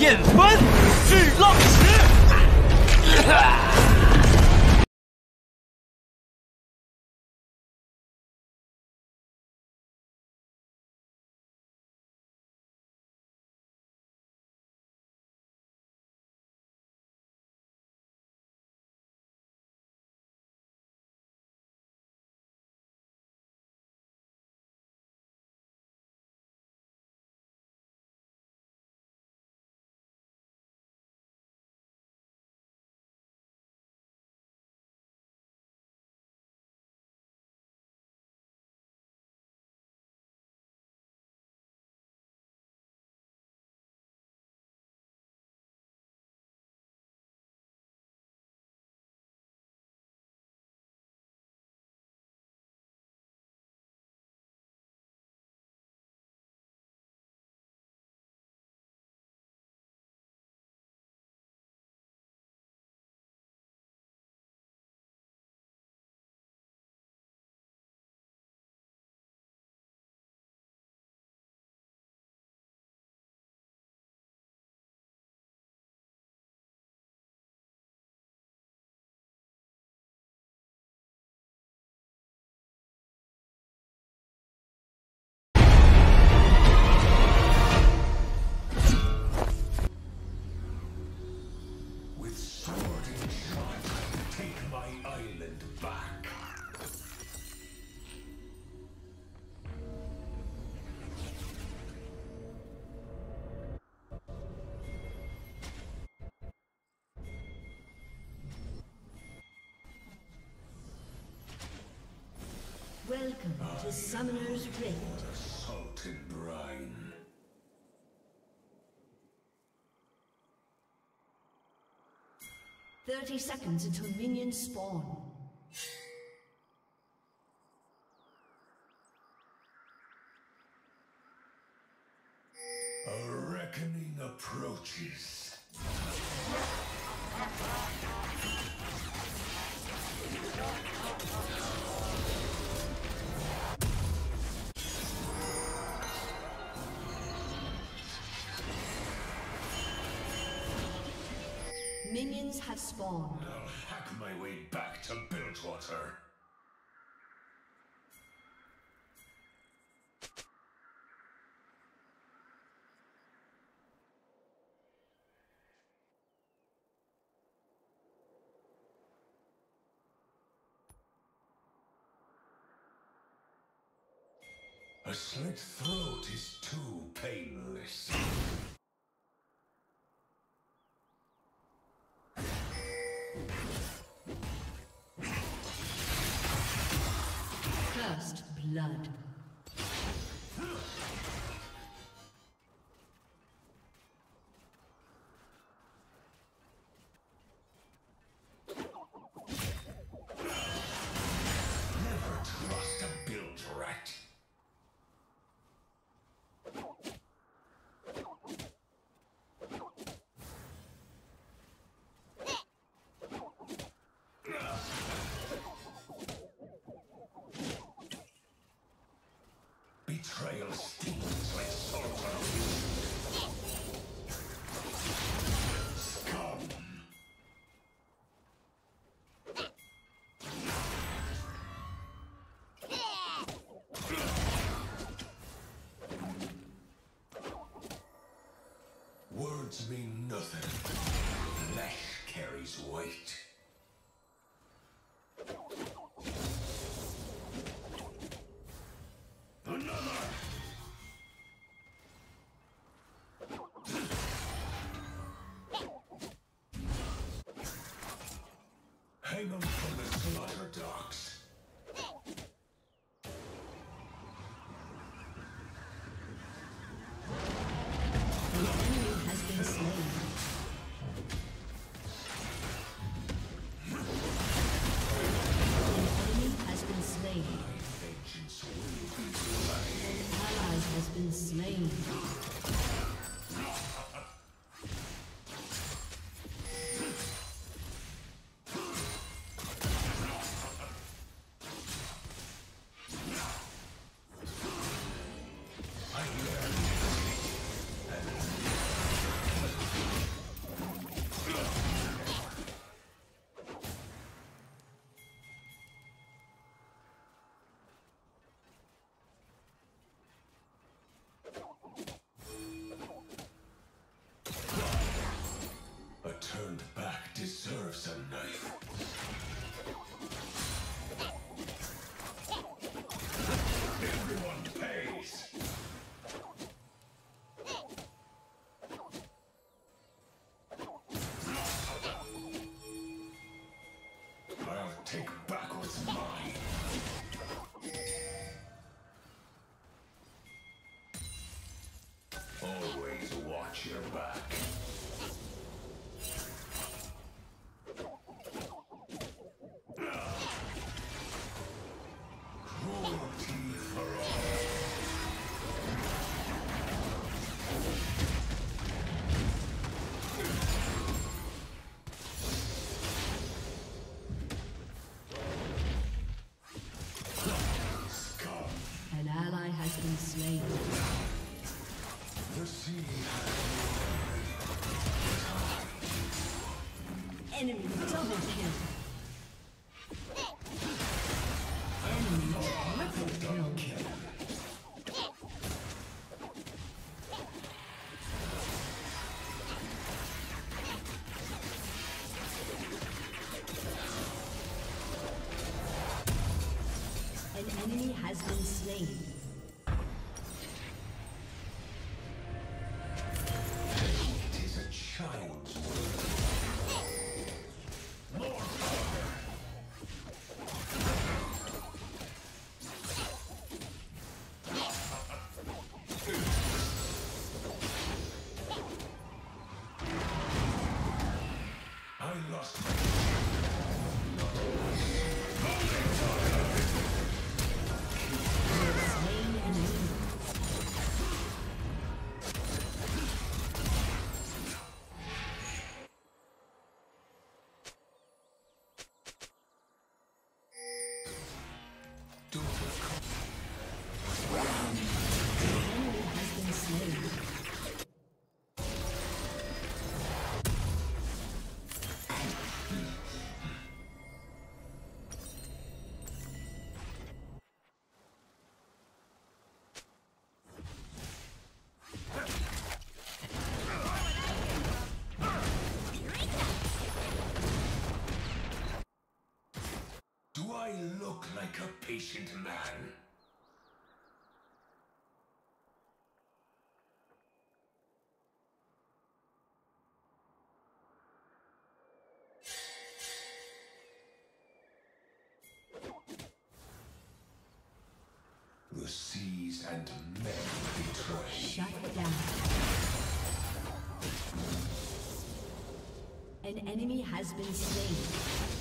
燕翻巨浪石。To Summoner's Rift. Salted brine. Thirty seconds until minions spawn. Bilgewater. A slit throat is too painless. Blood. Words mean nothing. Flesh carries weight. enemy. Trust me. look like a patient man. The seas and men betray. Shut down. An enemy has been slain.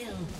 Kill.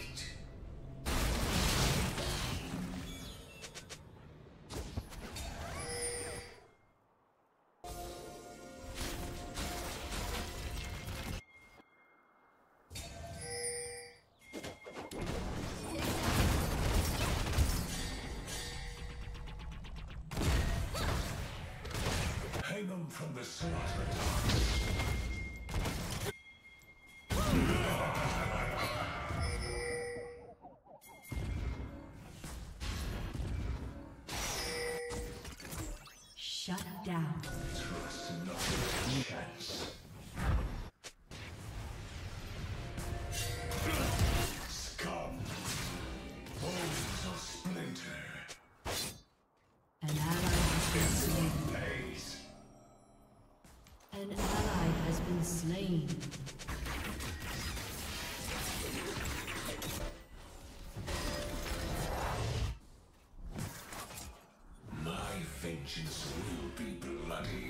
light. Trust not chance. Scum. Bones of splinter. An ally has been slain. An ally has been slain. vengeance money.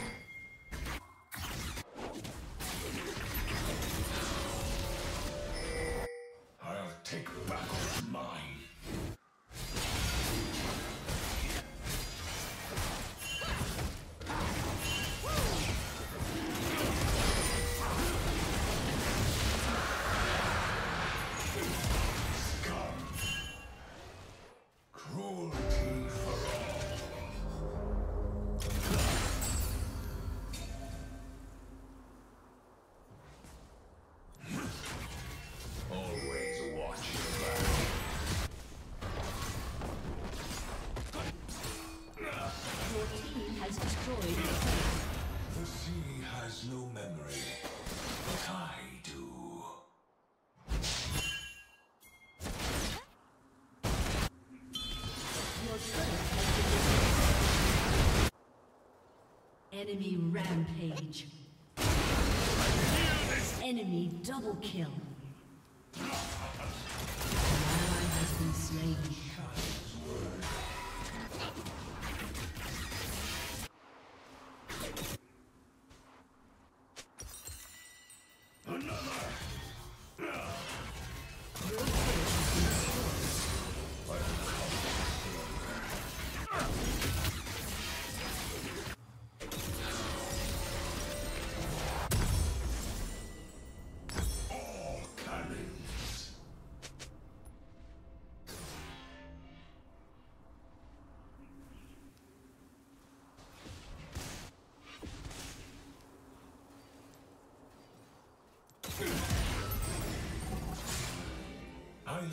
Enemy rampage. Enemy double kill. Has been slain.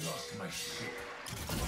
lost my ship.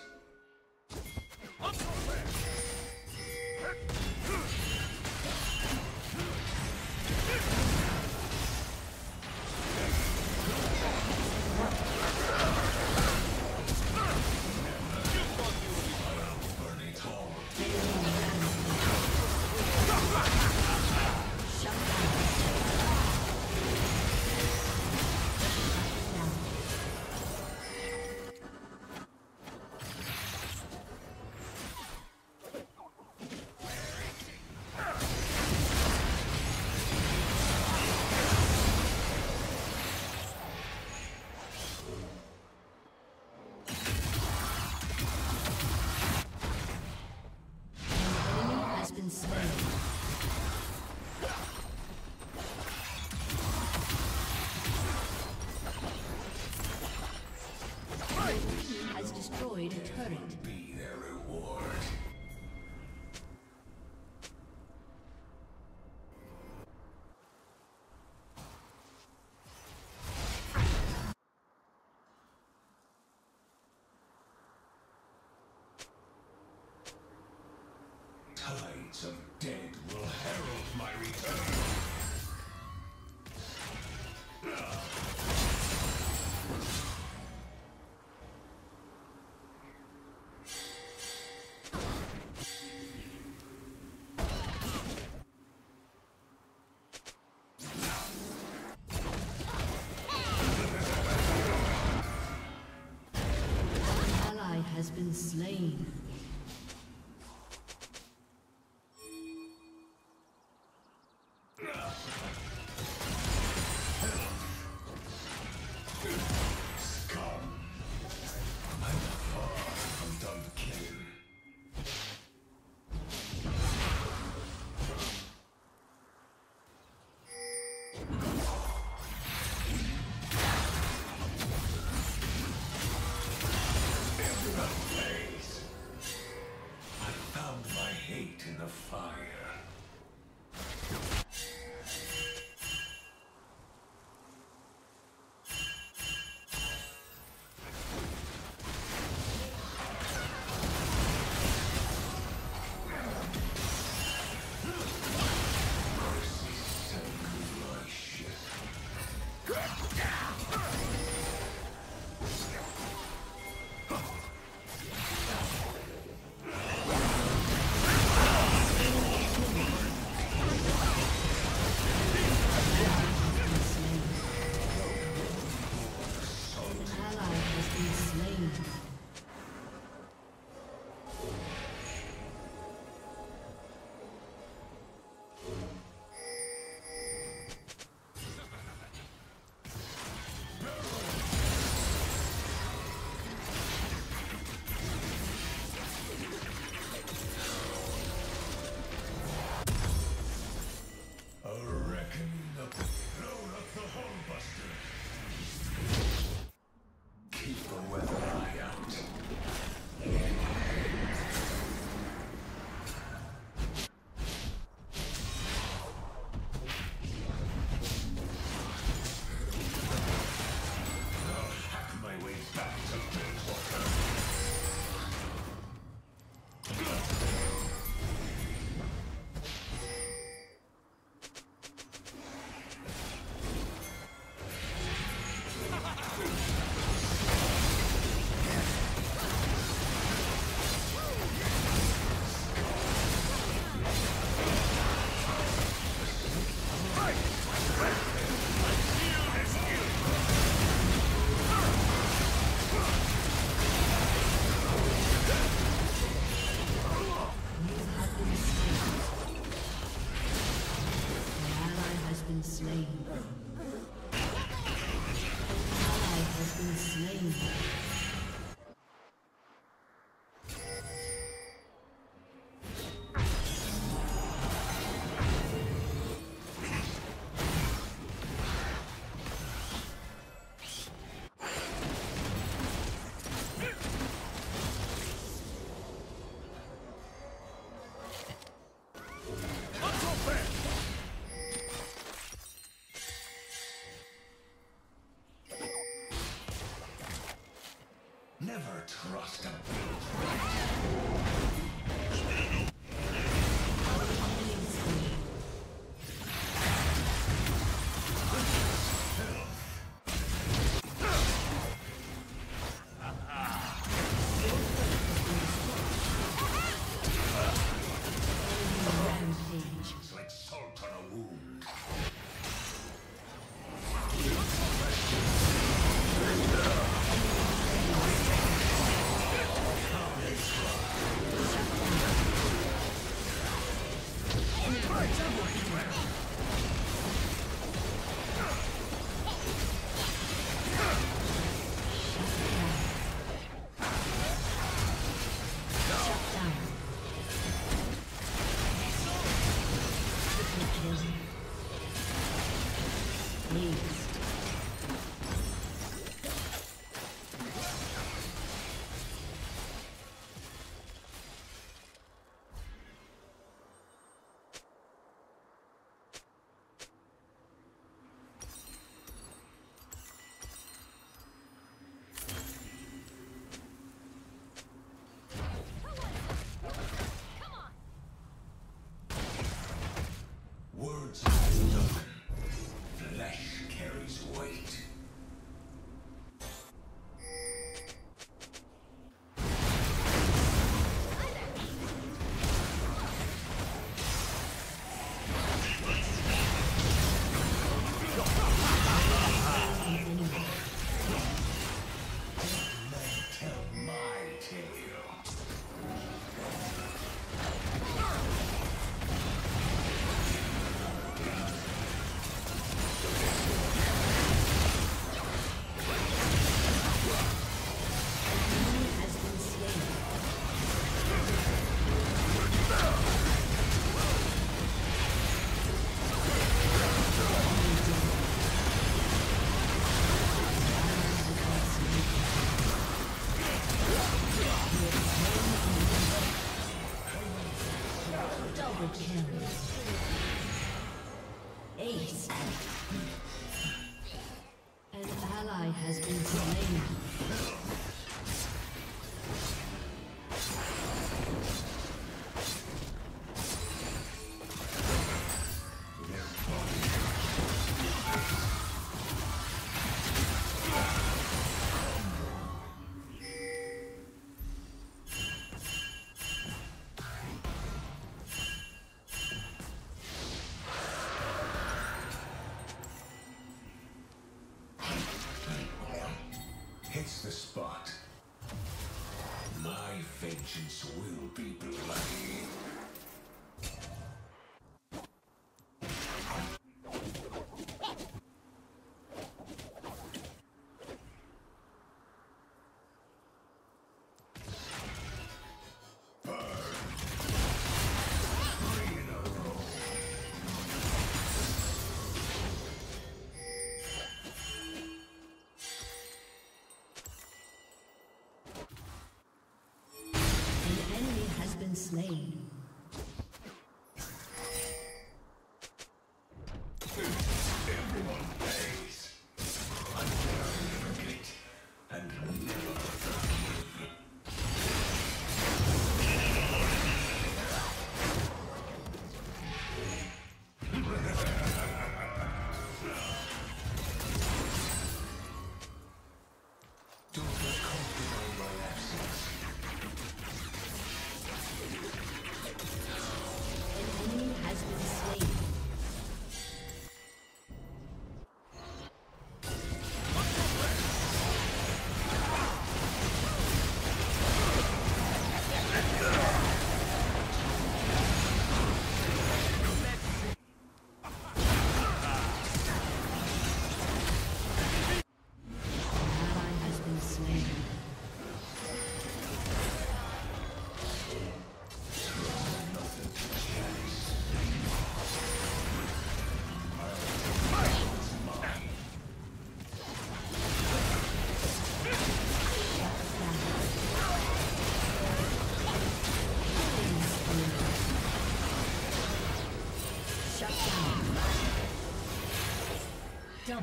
destroyed a turret.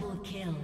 Double kill.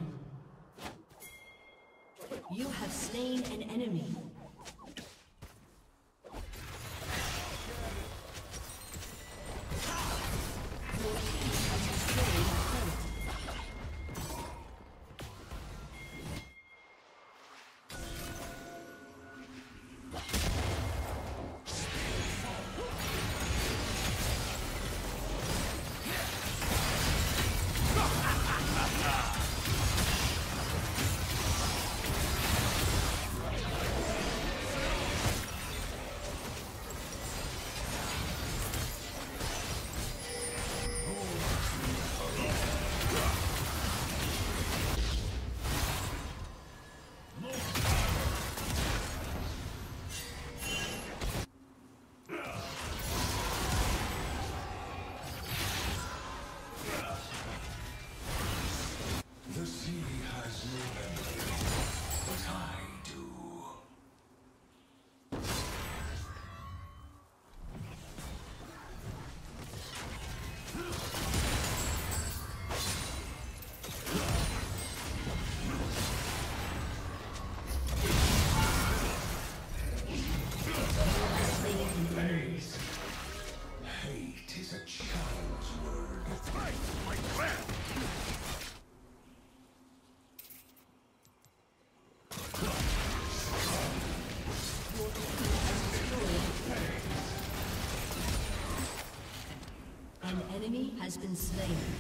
been slain.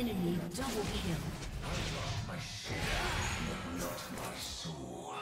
Enemy double kill. I love my shit, but not my soul.